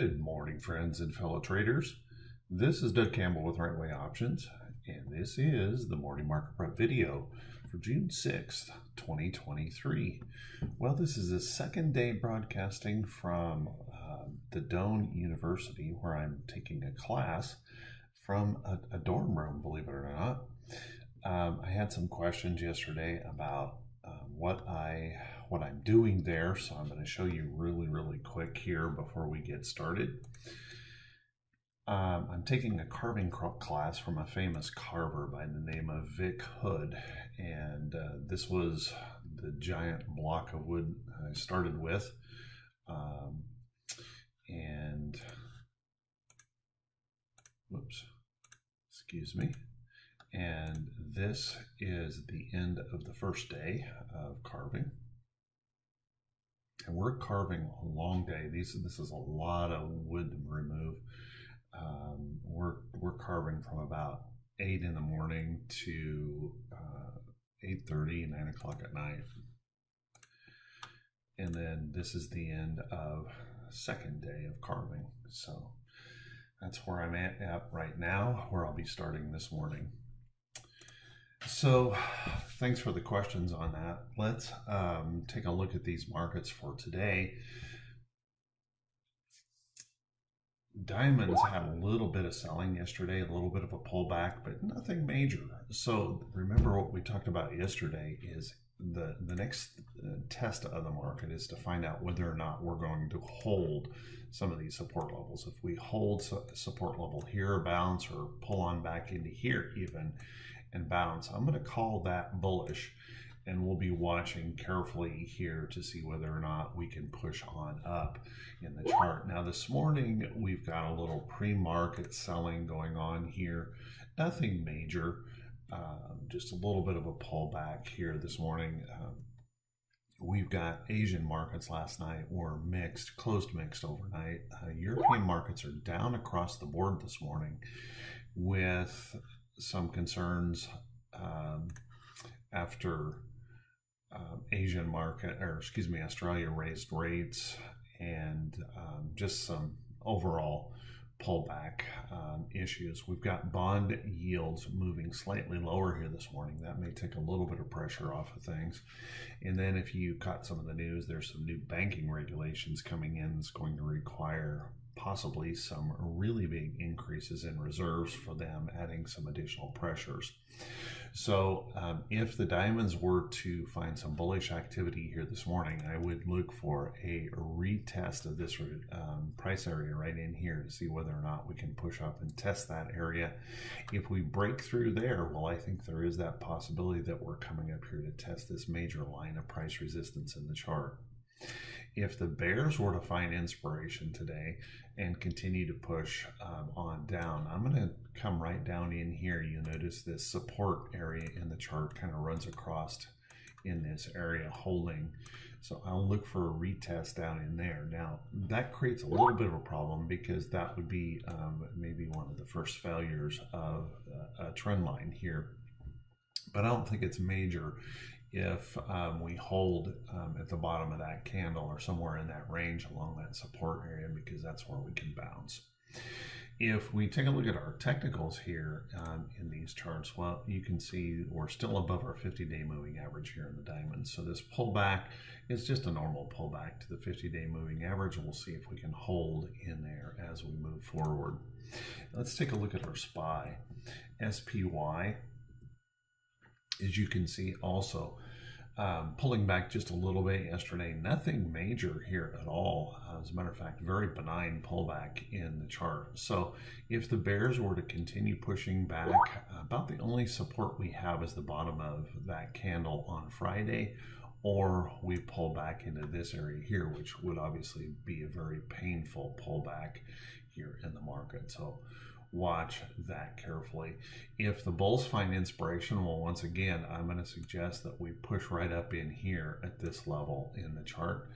Good morning, friends and fellow traders. This is Doug Campbell with Right Way Options, and this is the morning market prep video for June 6th, 2023. Well, this is the second day broadcasting from uh, the Doane University, where I'm taking a class from a, a dorm room, believe it or not. Um, I had some questions yesterday about um, what I what I'm doing there. So I'm going to show you really, really quick here before we get started. Um, I'm taking a carving class from a famous carver by the name of Vic Hood. And uh, this was the giant block of wood I started with. Um, and, whoops, excuse me. And this is the end of the first day of carving and we're carving a long day. These this is a lot of wood to remove. Um, we're we're carving from about eight in the morning to uh, eight thirty, nine o'clock at night, and then this is the end of second day of carving. So that's where I'm at, at right now, where I'll be starting this morning. So, thanks for the questions on that. Let's um, take a look at these markets for today. Diamonds had a little bit of selling yesterday, a little bit of a pullback, but nothing major. So, remember what we talked about yesterday is the the next uh, test of the market is to find out whether or not we're going to hold some of these support levels. If we hold support level here, bounce, or pull on back into here, even and bounce. I'm going to call that bullish and we'll be watching carefully here to see whether or not we can push on up in the chart. Now this morning we've got a little pre-market selling going on here. Nothing major, um, just a little bit of a pullback here this morning. Um, we've got Asian markets last night were mixed, closed mixed overnight. Uh, European markets are down across the board this morning with some concerns um, after um, Asian market, or excuse me, Australia raised rates and um, just some overall pullback um, issues. We've got bond yields moving slightly lower here this morning. That may take a little bit of pressure off of things. And then if you caught some of the news, there's some new banking regulations coming in that's going to require possibly some really big increases in reserves for them, adding some additional pressures. So, um, if the diamonds were to find some bullish activity here this morning, I would look for a retest of this um, price area right in here to see whether or not we can push up and test that area. If we break through there, well, I think there is that possibility that we're coming up here to test this major line of price resistance in the chart if the Bears were to find inspiration today and continue to push um, on down, I'm going to come right down in here. You notice this support area in the chart kind of runs across in this area holding. So I'll look for a retest down in there. Now that creates a little bit of a problem because that would be um, maybe one of the first failures of a trend line here. But I don't think it's major if um, we hold um, at the bottom of that candle or somewhere in that range along that support area because that's where we can bounce. If we take a look at our technicals here um, in these charts, well, you can see we're still above our 50-day moving average here in the diamonds. So this pullback is just a normal pullback to the 50-day moving average. We'll see if we can hold in there as we move forward. Let's take a look at our SPY. SPY as you can see also um, pulling back just a little bit yesterday. Nothing major here at all. Uh, as a matter of fact, very benign pullback in the chart. So if the bears were to continue pushing back, about the only support we have is the bottom of that candle on Friday, or we pull back into this area here, which would obviously be a very painful pullback here in the market. So watch that carefully. If the bulls find inspiration, well, once again, I'm going to suggest that we push right up in here at this level in the chart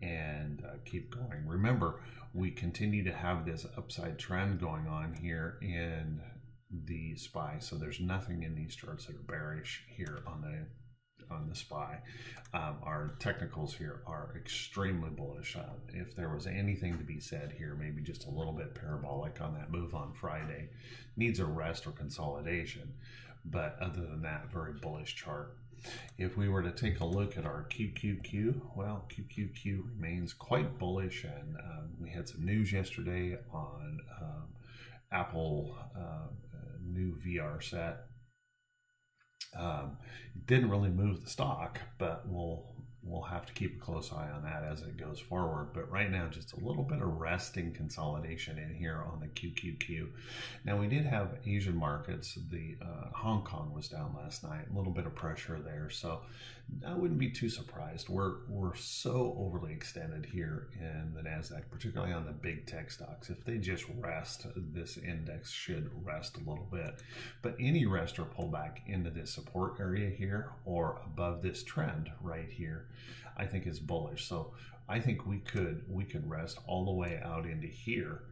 and uh, keep going. Remember, we continue to have this upside trend going on here in the SPY. So there's nothing in these charts that are bearish here on the on the SPY. Um, our technicals here are extremely bullish. Uh, if there was anything to be said here, maybe just a little bit parabolic on that move on Friday, needs a rest or consolidation. But other than that, very bullish chart. If we were to take a look at our QQQ, well, QQQ remains quite bullish, and um, we had some news yesterday on um, Apple uh, new VR set. Um, didn't really move the stock, but we'll we'll have to keep a close eye on that as it goes forward. But right now, just a little bit of resting consolidation in here on the QQQ. Now, we did have Asian markets. The uh, Hong Kong was down last night, a little bit of pressure there. So I wouldn't be too surprised. We're, we're so overly extended here in the NASDAQ, particularly on the big tech stocks. If they just rest, this index should rest a little bit. But any rest or pullback into this support area here or above this trend right here I think is bullish. So I think we could we could rest all the way out into here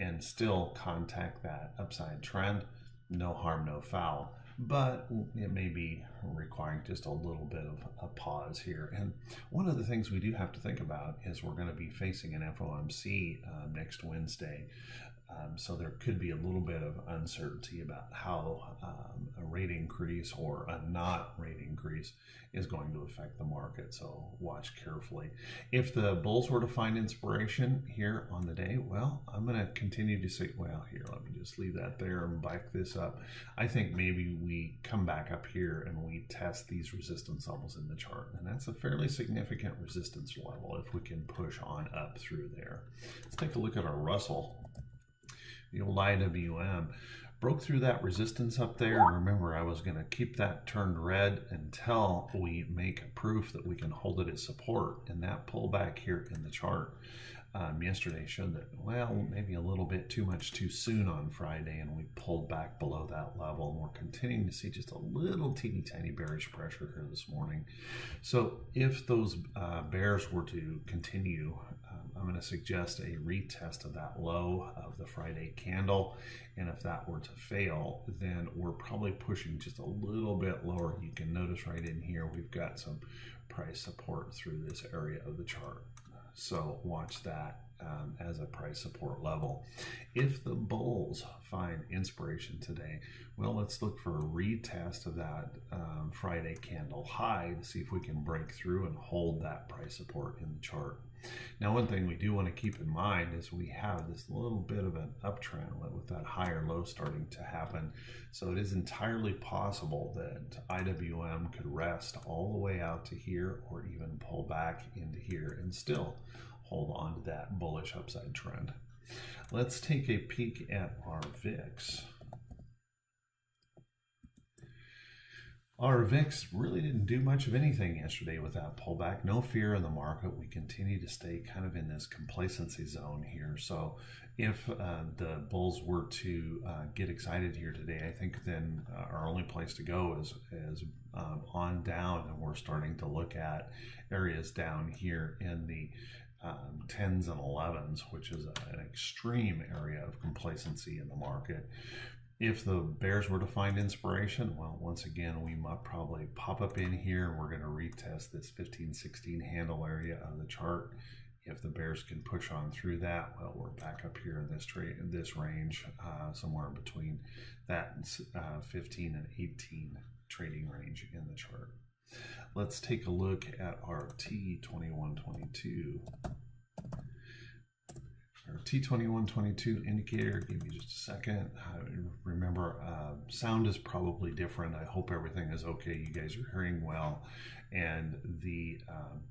and still contact that upside trend. No harm, no foul. But it may be requiring just a little bit of a pause here. And one of the things we do have to think about is we're going to be facing an FOMC uh, next Wednesday. Um, so there could be a little bit of uncertainty about how um, a rate increase or a not rate increase is going to affect the market. So watch carefully. If the bulls were to find inspiration here on the day, well, I'm going to continue to say, well, here, let me just leave that there and back this up. I think maybe we come back up here and we test these resistance levels in the chart. And that's a fairly significant resistance level if we can push on up through there. Let's take a look at our Russell the old IWM, broke through that resistance up there. And remember, I was going to keep that turned red until we make a proof that we can hold it as support. And that pullback here in the chart um, yesterday showed that, well, maybe a little bit too much too soon on Friday, and we pulled back below that level. And we're continuing to see just a little teeny tiny bearish pressure here this morning. So if those uh, bears were to continue, I'm going to suggest a retest of that low of the Friday candle. And if that were to fail, then we're probably pushing just a little bit lower. You can notice right in here, we've got some price support through this area of the chart. So watch that um, as a price support level. If the bulls find inspiration today, well, let's look for a retest of that um, Friday candle high to see if we can break through and hold that price support in the chart. Now, one thing we do want to keep in mind is we have this little bit of an uptrend with that higher low starting to happen. So it is entirely possible that IWM could rest all the way out to here or even pull back into here and still hold on to that bullish upside trend. Let's take a peek at our VIX. Our VIX really didn't do much of anything yesterday with that pullback. No fear in the market. We continue to stay kind of in this complacency zone here. So if uh, the bulls were to uh, get excited here today, I think then uh, our only place to go is, is um, on down, and we're starting to look at areas down here in the um, 10s and 11s, which is a, an extreme area of complacency in the market. If the bears were to find inspiration, well, once again, we might probably pop up in here we're going to retest this 15, 16 handle area of the chart. If the bears can push on through that, well, we're back up here in this trade, this range, uh, somewhere between that uh, 15 and 18 trading range in the chart. Let's take a look at our T2122. Our T2122 indicator, give me just a second. remember, uh, sound is probably different. I hope everything is okay. You guys are hearing well. And the um,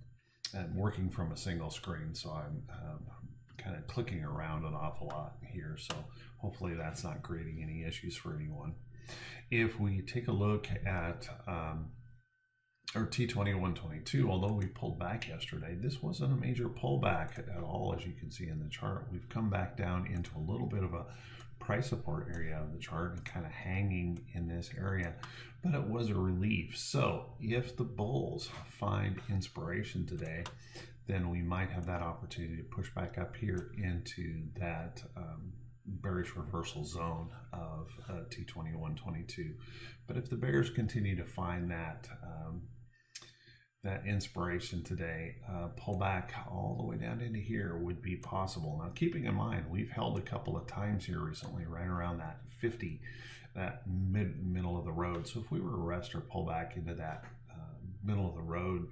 I'm working from a single screen, so I'm um, kind of clicking around an awful lot here. So hopefully that's not creating any issues for anyone. If we take a look at um, or T2122, although we pulled back yesterday, this wasn't a major pullback at all, as you can see in the chart. We've come back down into a little bit of a price support area of the chart and kind of hanging in this area, but it was a relief. So if the bulls find inspiration today, then we might have that opportunity to push back up here into that um, bearish reversal zone of uh, T2122. But if the bears continue to find that um, that inspiration today, uh, pull back all the way down into here would be possible. Now, keeping in mind, we've held a couple of times here recently, right around that 50, that mid middle of the road. So if we were to rest or pull back into that uh, middle of the road,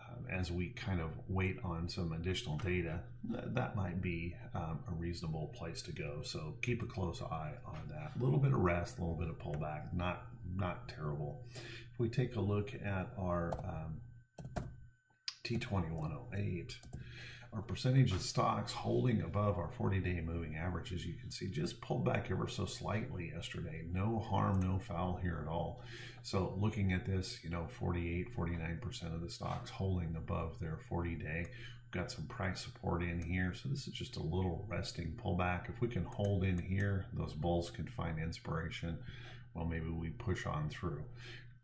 um, as we kind of wait on some additional data, th- that might be um, a reasonable place to go. So keep a close eye on that. A little bit of rest, a little bit of pullback, not not terrible. If we take a look at our um, T2108, our percentage of stocks holding above our 40-day moving average, as you can see, just pulled back ever so slightly yesterday. No harm, no foul here at all. So looking at this, you know, 48, 49% of the stocks holding above their 40-day. Got some price support in here. So this is just a little resting pullback. If we can hold in here, those bulls can find inspiration. Well, maybe we push on through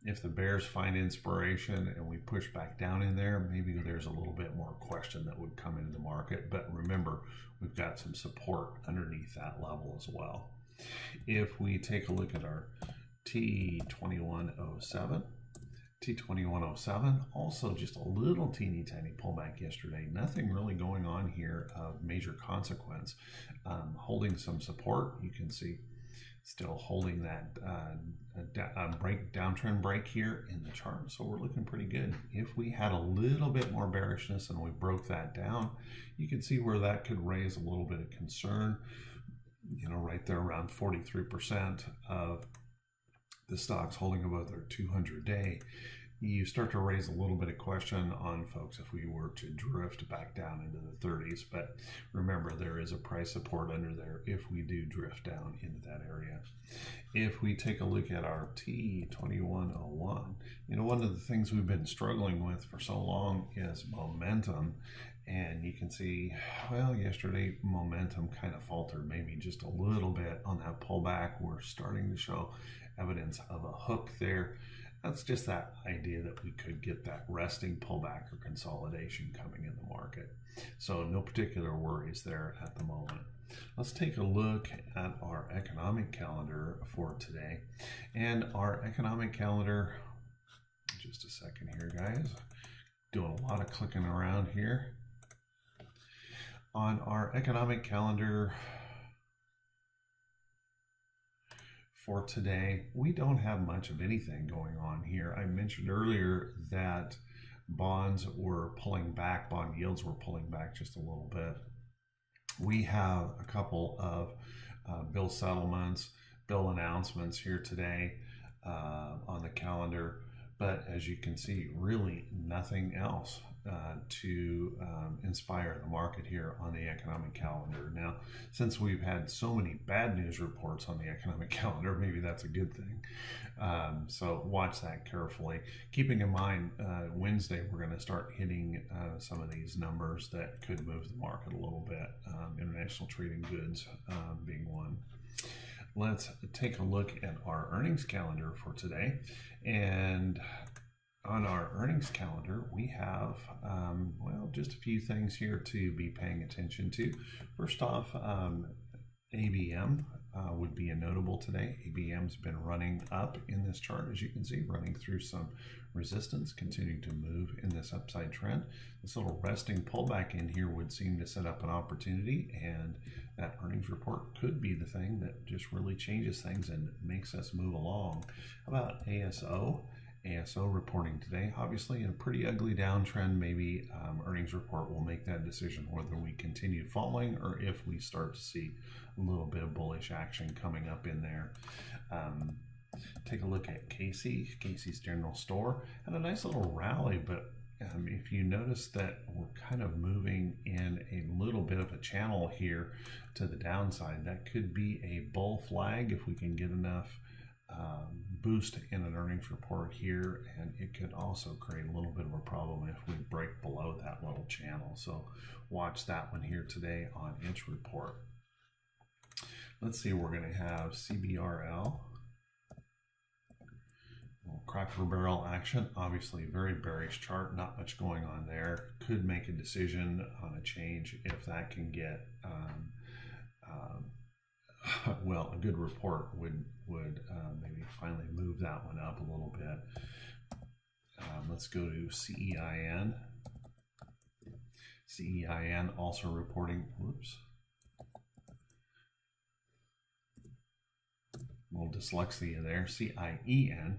if the Bears find inspiration and we push back down in there, maybe there's a little bit more question that would come into the market. But remember, we've got some support underneath that level as well. If we take a look at our T2107, T2107, also just a little teeny tiny pullback yesterday. Nothing really going on here of major consequence. Um, holding some support, you can see still holding that uh, break downtrend break here in the chart. So we're looking pretty good. If we had a little bit more bearishness and we broke that down you can see where that could raise a little bit of concern you know right there around 43% of the stocks holding above their 200 day you start to raise a little bit of question on folks if we were to drift back down into the 30s. But remember, there is a price support under there if we do drift down into that area. If we take a look at our T2101, you know, one of the things we've been struggling with for so long is momentum. And you can see, well, yesterday momentum kind of faltered, maybe just a little bit on that pullback. We're starting to show evidence of a hook there that's just that idea that we could get that resting pullback or consolidation coming in the market. So no particular worries there at the moment. Let's take a look at our economic calendar for today. And our economic calendar, just a second here, guys. Doing a lot of clicking around here. On our economic calendar, for today, we don't have much of anything going on here. I mentioned earlier that bonds were pulling back, bond yields were pulling back just a little bit. We have a couple of uh, bill settlements, bill announcements here today uh, on the calendar, but as you can see, really nothing else. Uh, to um, inspire the market here on the economic calendar. Now, since we've had so many bad news reports on the economic calendar, maybe that's a good thing. Um, so watch that carefully. Keeping in mind, uh, Wednesday we're going to start hitting uh, some of these numbers that could move the market a little bit. Um, international trading goods um, being one let's take a look at our earnings calendar for today. And on our earnings calendar, we have, um, well, just a few things here to be paying attention to. First off, um, ABM uh, would be a notable today. ABM's been running up in this chart, as you can see, running through some resistance, continuing to move in this upside trend. This little resting pullback in here would seem to set up an opportunity, and that earnings report could be the thing that just really changes things and makes us move along. How about ASO? ASO reporting today. Obviously, in a pretty ugly downtrend, maybe um, earnings report will make that decision whether we continue falling or if we start to see a little bit of bullish action coming up in there. Um, take a look at Casey, Casey's General Store, had a nice little rally, but um, if you notice that we're kind of moving in a little bit of a channel here to the downside, that could be a bull flag if we can get enough um, boost in an earnings report here, and it could also create a little bit of a problem if we break below that little channel. So watch that one here today on inch report. Let's see, we're going to have CBRL. Cracker barrel action, obviously very bearish chart, not much going on there. Could make a decision on a change if that can get um, um, well, a good report would would uh, maybe finally move that one up a little bit. Um, let's go to CEIN. CEIN also reporting, whoops, little dyslexia there, CIEN.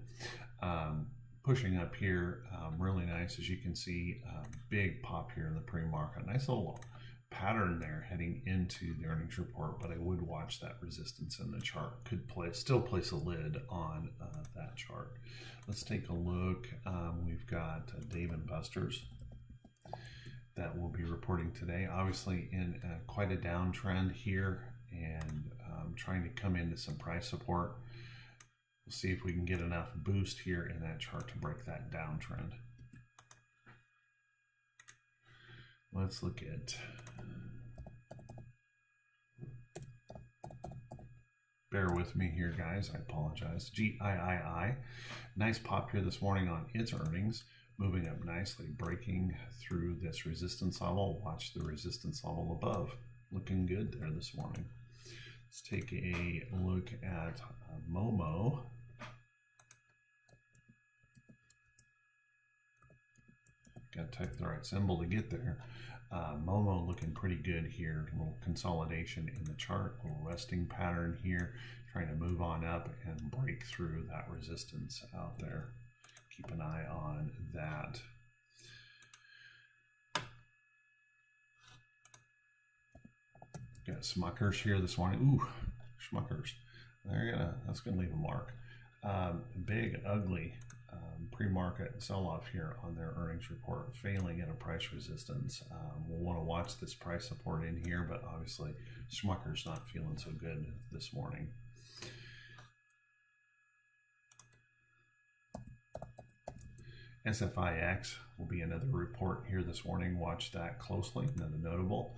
Um, pushing up here, um, really nice as you can see, um, big pop here in the pre-market. Nice little pattern there heading into the earnings report, but I would watch that resistance in the chart. Could play, still place a lid on uh, that chart. Let's take a look. Um, we've got uh, Dave and Buster's that will be reporting today. Obviously, in uh, quite a downtrend here and um, trying to come into some price support. We'll see if we can get enough boost here in that chart to break that downtrend. Let's look at bear with me here, guys. I apologize. GIII, nice pop here this morning on its earnings, moving up nicely, breaking through this resistance level. Watch the resistance level above. Looking good there this morning. Let's take a look at Momo. Got to type the right symbol to get there. Uh, Momo looking pretty good here. A little consolidation in the chart, a little resting pattern here, trying to move on up and break through that resistance out there. Keep an eye on that. Got Smuckers here this morning. Ooh, Schmuckers. They're gonna that's gonna leave a mark. Um, big, ugly um, pre-market sell-off here on their earnings report, failing at a price resistance. Um, we'll want to watch this price support in here, but obviously Schmucker's not feeling so good this morning. SFIX will be another report here this morning. Watch that closely. Another notable.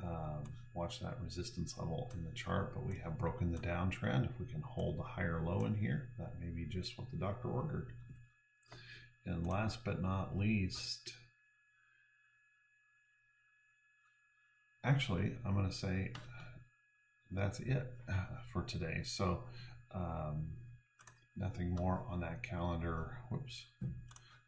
Um, watch that resistance level in the chart, but we have broken the downtrend. If we can hold the higher low in here, that may be just what the doctor ordered. And last but not least, actually, I'm going to say that's it for today. So, um, nothing more on that calendar. Whoops.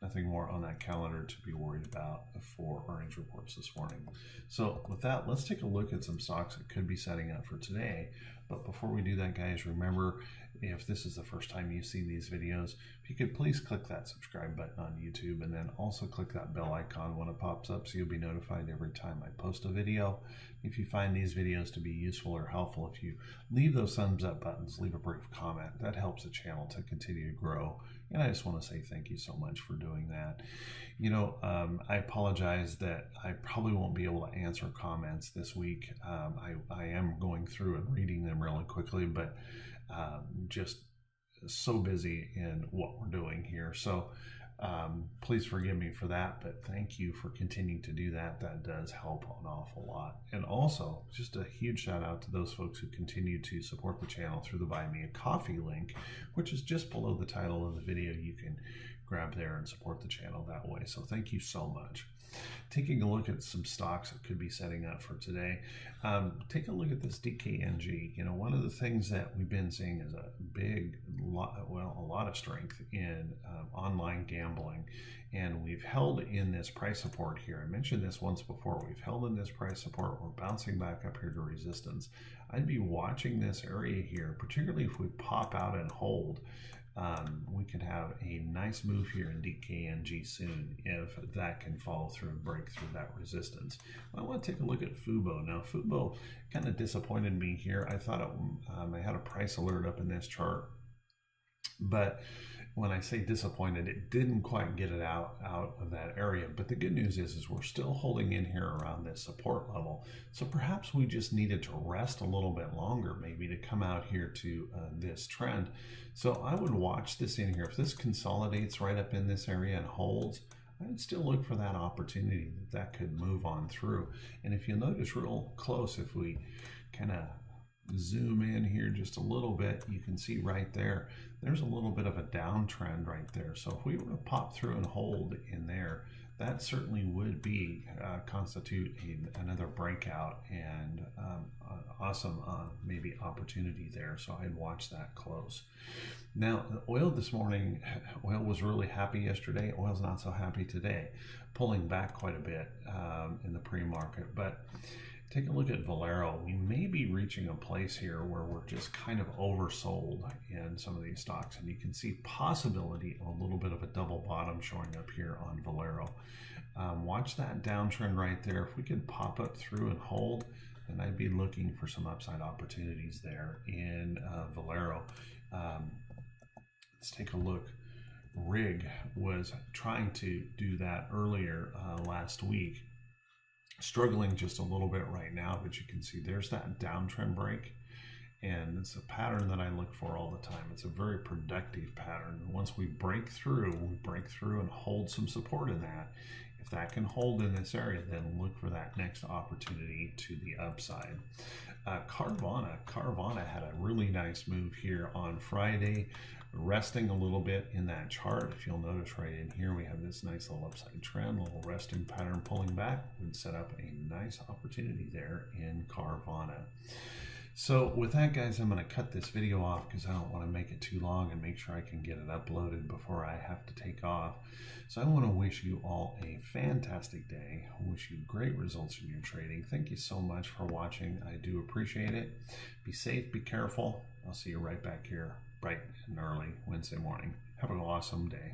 Nothing more on that calendar to be worried about for earnings reports this morning. So, with that, let's take a look at some stocks that could be setting up for today. But before we do that, guys, remember if this is the first time you've seen these videos, if you could please click that subscribe button on YouTube and then also click that bell icon when it pops up so you'll be notified every time I post a video. If you find these videos to be useful or helpful, if you leave those thumbs up buttons, leave a brief comment, that helps the channel to continue to grow. And I just want to say thank you so much for doing that. You know, um, I apologize that I probably won't be able to answer comments this week. Um, I, I am going through and reading them really quickly, but um, just so busy in what we're doing here. So um, please forgive me for that, but thank you for continuing to do that. That does help an awful lot. And also, just a huge shout out to those folks who continue to support the channel through the Buy Me a Coffee link, which is just below the title of the video. You can grab there and support the channel that way. So thank you so much. Taking a look at some stocks that could be setting up for today. Um, take a look at this DKNG. You know, one of the things that we've been seeing is a big, lot, well, a lot of strength in um, online gambling. And we've held in this price support here. I mentioned this once before. We've held in this price support. We're bouncing back up here to resistance. I'd be watching this area here, particularly if we pop out and hold um, we could have a nice move here in DKNG soon if that can follow through and break through that resistance. I want to take a look at Fubo. Now, Fubo kind of disappointed me here. I thought it, um, I had a price alert up in this chart, but when I say disappointed, it didn't quite get it out out of that area. But the good news is, is we're still holding in here around this support level. So perhaps we just needed to rest a little bit longer, maybe to come out here to uh, this trend. So I would watch this in here. If this consolidates right up in this area and holds, I would still look for that opportunity that that could move on through. And if you notice real close, if we kind of zoom in here just a little bit, you can see right there, there's a little bit of a downtrend right there. So if we were to pop through and hold in there, that certainly would be uh, constitute a, another breakout and um, awesome uh, maybe opportunity there. So I'd watch that close. Now, oil this morning, oil was really happy yesterday. Oil's not so happy today, pulling back quite a bit um, in the pre-market. But take a look at Valero. We may be reaching a place here where we're just kind of oversold in some of these stocks, and you can see possibility of a little bit of a double bottom showing up here on Valero. Um, watch that downtrend right there. If we could pop up through and hold, then I'd be looking for some upside opportunities there in uh, Valero. Um, let's take a look. Rig was trying to do that earlier uh, last week struggling just a little bit right now, but you can see there's that downtrend break. And it's a pattern that I look for all the time. It's a very productive pattern. Once we break through, we break through and hold some support in that. If that can hold in this area, then look for that next opportunity to the upside. Uh, Carvana, Carvana had a really nice move here on Friday resting a little bit in that chart. If you'll notice right in here, we have this nice little upside trend, little resting pattern pulling back. We'd set up a nice opportunity there in Carvana. So with that, guys, I'm going to cut this video off because I don't want to make it too long and make sure I can get it uploaded before I have to take off. So I want to wish you all a fantastic day. I wish you great results in your trading. Thank you so much for watching. I do appreciate it. Be safe, be careful. I'll see you right back here bright and early Wednesday morning. Have an awesome day.